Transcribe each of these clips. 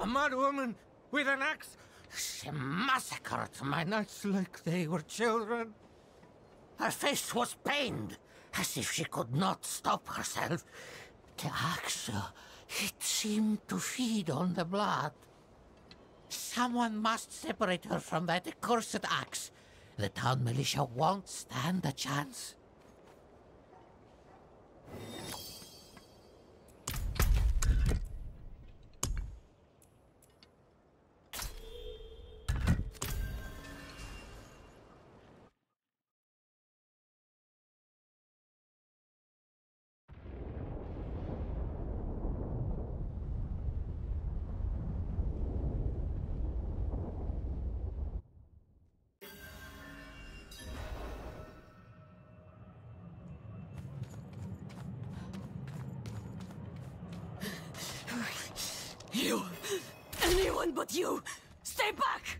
A mad woman with an axe. She massacred my knights like they were children. Her face was pained, as if she could not stop herself. The axe, uh, it seemed to feed on the blood. Someone must separate her from that accursed axe. The town militia won't stand a chance. You! Anyone but you! Stay back!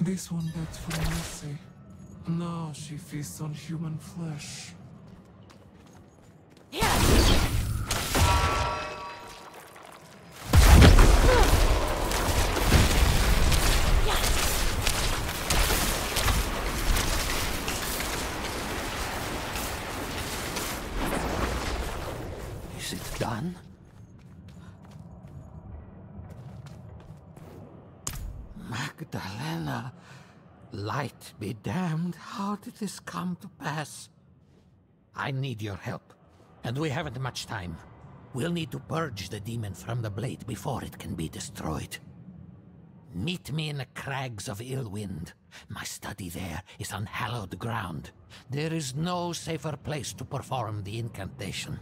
This one begs for mercy. Now she feasts on human flesh. Is it done? Magdalena, light be damned, how did this come to pass? I need your help, and we haven't much time. We'll need to purge the demon from the blade before it can be destroyed. Meet me in the crags of Illwind. My study there is on hallowed ground. There is no safer place to perform the incantation.